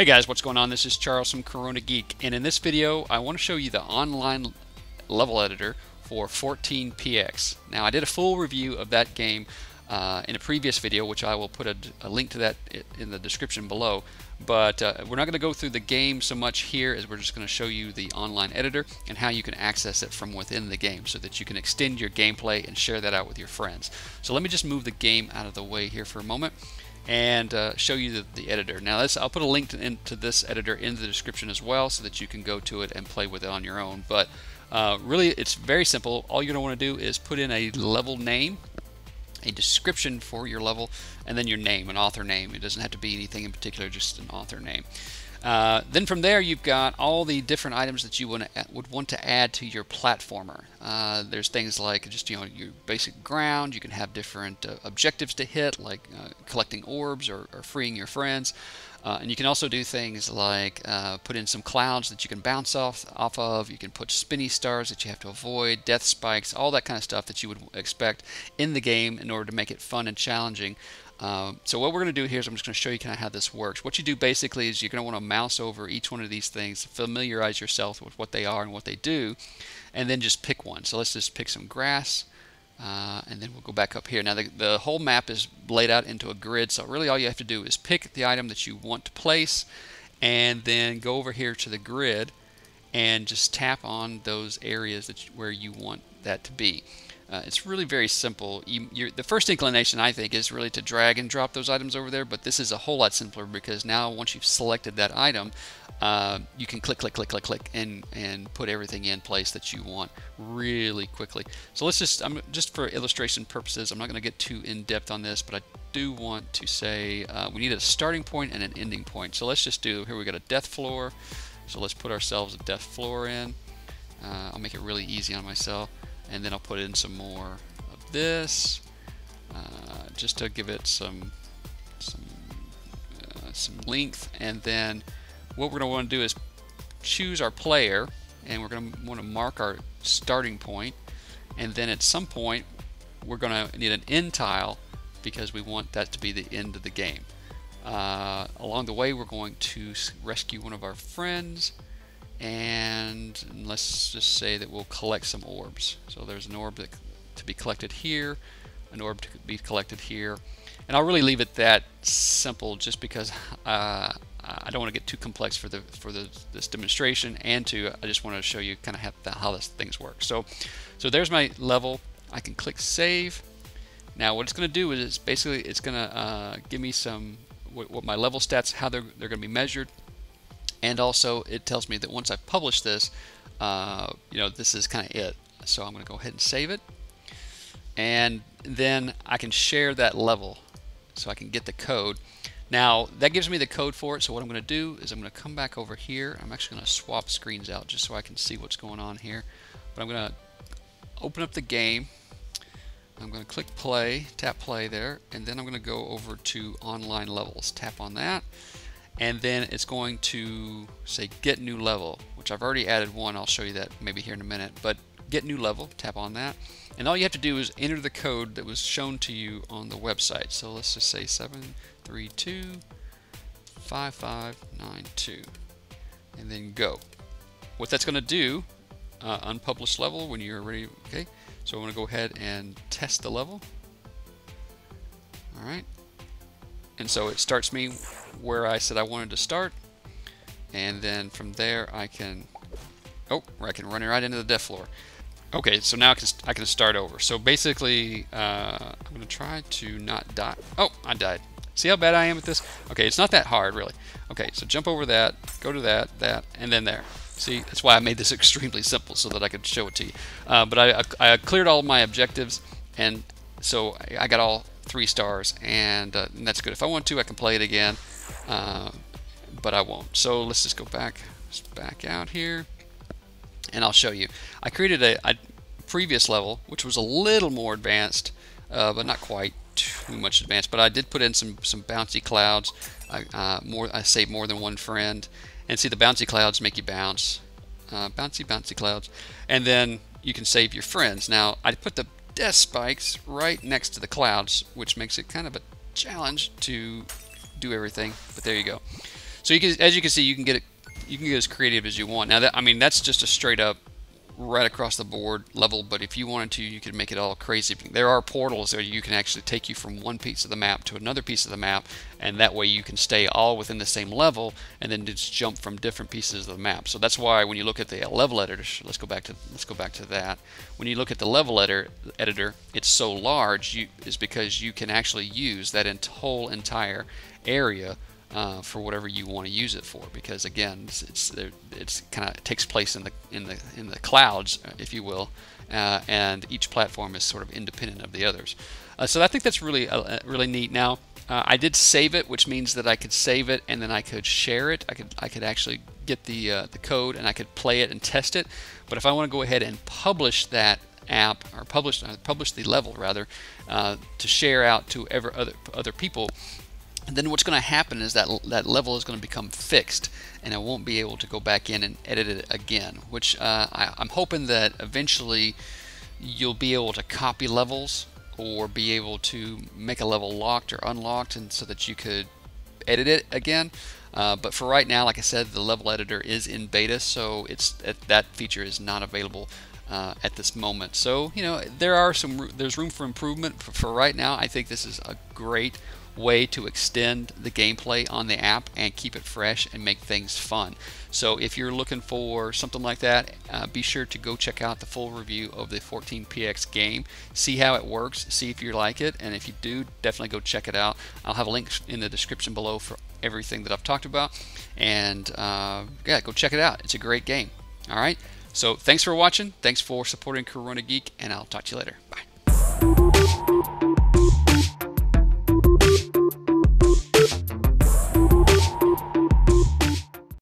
Hey guys, what's going on? This is Charles from Corona Geek, and in this video, I want to show you the online level editor for 14px. Now, I did a full review of that game uh, in a previous video, which I will put a, a, link to that in the description below. But uh, we're not going to go through the game so much here, as we're just going to show you the online editor and how you can access it from within the game, so that you can extend your gameplay and share that out with your friends. So let me just move the game out of the way here for a moment and uh, show you the, the editor. Now I'll put a link to, into this editor in the description as well so that you can go to it and play with it on your own. But uh, really it's very simple. All you're going to want to do is put in a level name, a description for your level, and then your name, an author name. It doesn't have to be anything in particular, just an author name. Uh, then from there, you've got all the different items that you want to, would want to add to your platformer. Uh, there's things like just you know your basic ground. You can have different uh, objectives to hit, like uh, collecting orbs or, or, freeing your friends. Uh, and you can also do things like uh, put in some clouds that you can bounce off off of. You can put spinny stars that you have to avoid, death spikes, all that kind of stuff that you would expect in the game in order to make it fun and challenging. Um, so what we're going to do here is I'm just going to show you kind of how this works. What you do basically is you're going to want to mouse over each one of these things, familiarize yourself with what they are and what they do, and then just pick one. So let's just pick some grass, uh, and then we'll go back up here. Now the, the whole map is laid out into a grid, so really all you have to do is pick the item that you want to place, and then go over here to the grid, and just tap on those areas that you, where you want that to be. Uh, it's really very simple. You, the first inclination, I think, is really to drag and drop those items over there, but this is a whole lot simpler because now once you've selected that item, uh, you can click, click, click, click, click, and, and put everything in place that you want really quickly. So let's just, I'm, just for illustration purposes, I'm not going to get too in-depth on this, but I do want to say uh, we need a starting point and an ending point. So let's just do, here we got a death floor, so let's put ourselves a death floor in. Uh, I'll make it really easy on myself and then I'll put in some more of this uh, just to give it some some uh, some length. And then what we're going to want to do is choose our player and we're going to want to mark our starting point. And then at some point we're going to need an end tile because we want that to be the end of the game. Uh, along the way we're going to rescue one of our friends and let's just say that we'll collect some orbs. So there's an orb that, to be collected here, an orb to be collected here, and I'll really leave it that simple just because uh, I don't want to get too complex for the for the, this demonstration, and to I just want to show you kind of how, how this things work. So, so there's my level. I can click save. Now what it's going to do is it's basically it's going to uh, give me some what, what my level stats, how they're they're going to be measured and also it tells me that once I publish this uh, you know this is kind of it. So I'm gonna go ahead and save it. And then I can share that level so I can get the code. Now that gives me the code for it. So what I'm gonna do is I'm gonna come back over here. I'm actually gonna swap screens out just so I can see what's going on here. But I'm gonna open up the game. I'm going to click play, tap play there, and then I'm going to go over to online levels. Tap on that, and then it's going to say get new level which I've already added one. I'll show you that maybe here in a minute. But get new level tap on that. And all you have to do is enter the code that was shown to you on the website. So let's just say 7325592 and then go. What that's going to do uh, unpublished level when you're ready okay? So I'm going to go ahead and test the level. Alright and so it starts me where I said I wanted to start. And then from there I can oh I can run right into the death floor. Okay so now I can, I can start over. So basically uh, I'm gonna try to not die. Oh I died. See how bad I am at this? Okay it's not that hard really. Okay so jump over that go to that that and then there. See that's why I made this extremely simple so that I could show it to you. Uh, but I, I, I cleared all my objectives and so I got all three stars and, uh, and, that's good. If I want to I can play it again uh, but I won't. So let's just go back back out here and I'll show you. I created a, a previous level which was a little more advanced uh, but not quite too much advanced but I did put in some some bouncy clouds I, uh, more I saved more than one friend and see the bouncy clouds make you bounce uh, bouncy bouncy clouds and then you can save your friends now I put the death spikes right next to the clouds, which makes it kind of a challenge to do everything, but there you go. So you can, as you can see, you can get it, you can get as creative as you want. Now that I mean that's just a straight up right across the board level but if you wanted to you could make it all crazy. There are portals that you can actually take you from one piece of the map to another piece of the map and that way you can stay all within the same level and then just jump from different pieces of the map. So that's why when you look at the level editor let's go back to let's go back to that. When you look at the level editor editor it's so large you is because you can actually use that whole entire area uh, for whatever you want to use it for because again it's it's, it's kind of takes place in the in the in the clouds uh, if you will uh, and each platform is sort of independent of the others. Uh, so I think that's really uh, really neat. Now uh, I did save it which means that I could save it and then I could share it. I could I could actually get the the code and I could play it and test it. But if I want to go ahead and publish that app or publish publish the level rather to share out to ever other other people then what's going to happen is that that level is going to become fixed and I won't be able to go back in and edit it again which uh, I, I'm hoping that eventually you'll be able to copy levels or be able to make a level locked or unlocked and so that you could edit it again. Uh, but for right now like I said the level editor is in beta so it's that feature is not available uh, at this moment. So you know there are some there's room for improvement for, for right now I think this is a great way to extend the gameplay on the app and keep it fresh and make things fun. So if you're looking for something like that, uh, be sure to go check out the full review of the 14px game, see how it works, see if you like it, and if you do, definitely go check it out. I'll have a link in the description below for everything that I've talked about, and uh, yeah, go check it out. It's a great game. All right. So thanks for watching. Thanks for supporting Corona Geek, and I'll talk to you later. Bye.